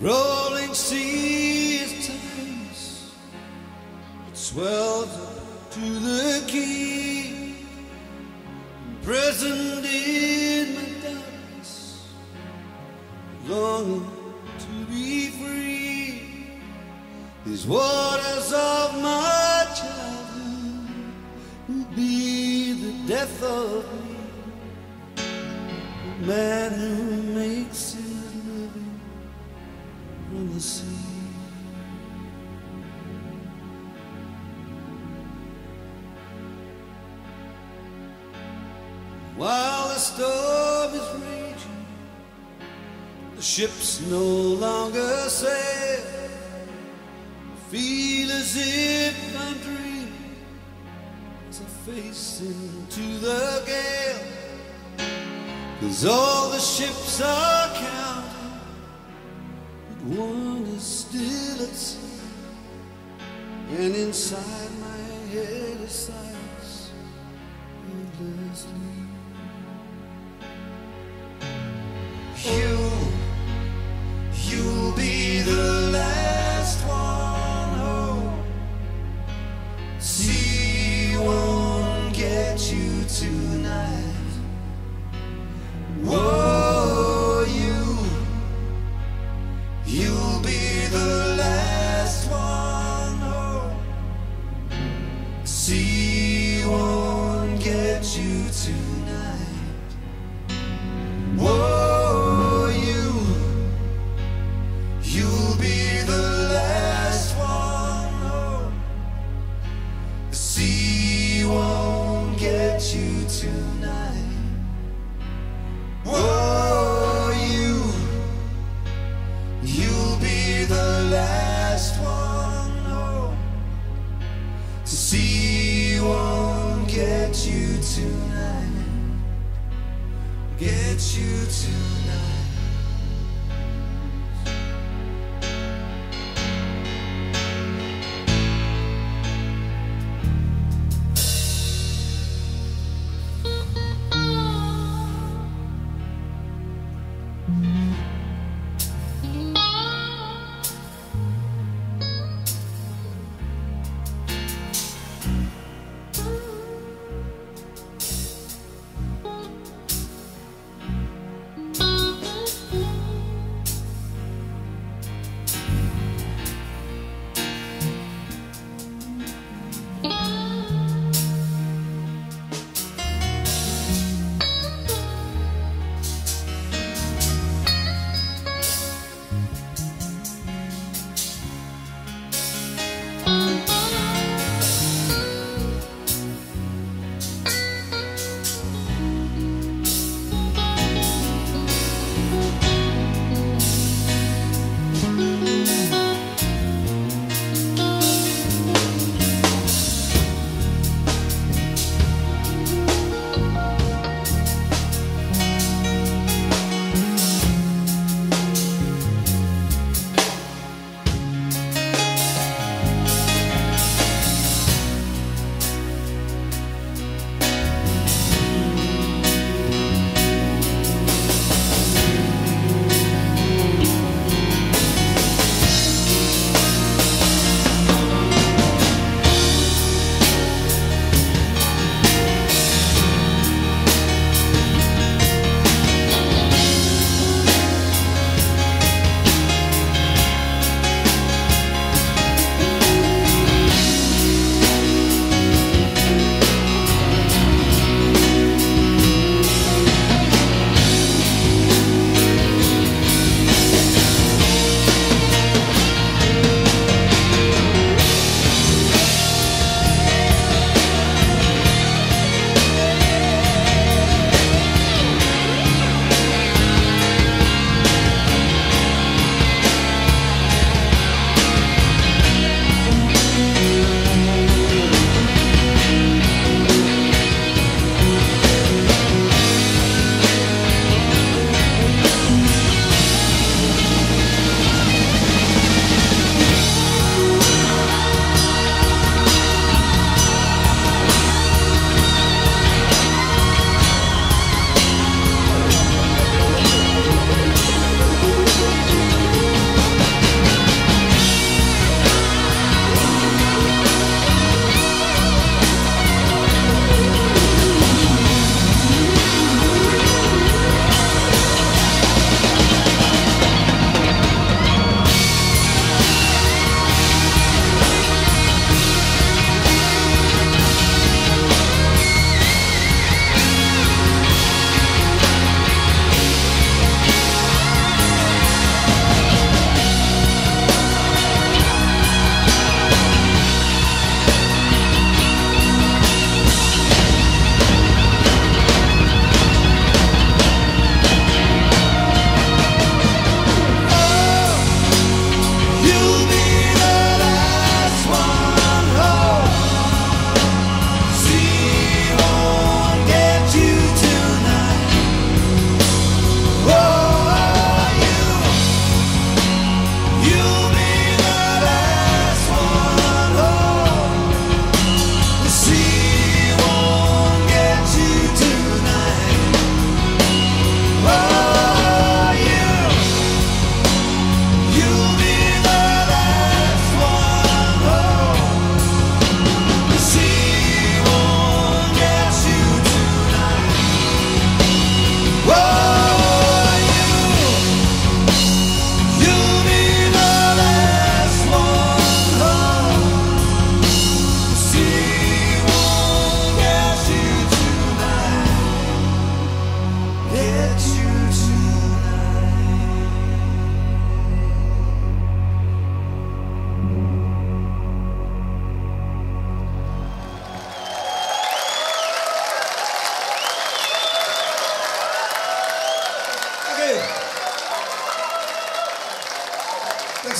rolling sea at times. It swells up to the key, present in my darkness, longing to be free. These waters of my childhood will be the death of me. The man who makes his While the storm is raging, the ships no longer sail. I feel as if I'm dreaming as I face into the gale. Cause all the ships are counting, is still at. And inside my head is silence endlessly. Sea won't get you tonight. You tonight.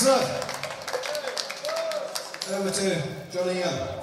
Thanks a lot. Over to Johnny Young.